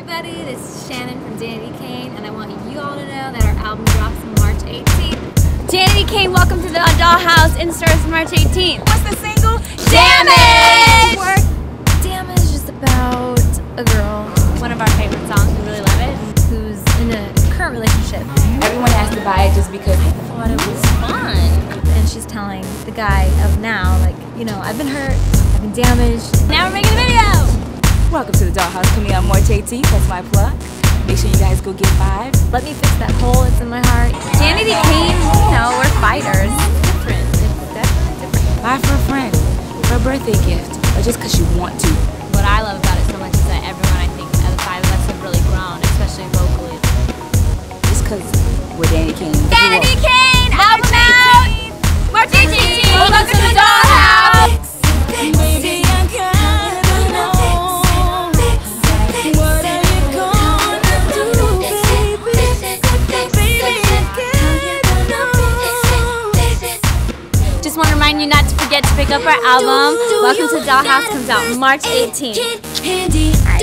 everybody. This is Shannon from Danity Kane, and I want you all to know that our album drops March 18th. Danity Kane, welcome to the Dollhouse in stores March 18th. What's the single? Damage! Damage is about a girl, one of our favorite songs, we really love it, who's in a current relationship. Everyone has to buy it just because I thought it was fun. And she's telling the guy of now, like, you know, I've been hurt, I've been damaged. Now we're making a video! Welcome to the Dollhouse coming out March 18th. That's my plug. Make sure you guys go get five. Let me fix that hole that's in my heart. Danity Kane, you know, we're fighters. Different. It's definitely different. Buy for a friend, for a birthday gift, or just because you want to. What I love about it so much is that everyone, I think, the five of us have really grown, especially vocally. Just because we're Danity Kane. Danity Kane, remind you not to forget to pick up our album. Welcome to Dollhouse comes out March 18th. Candy, do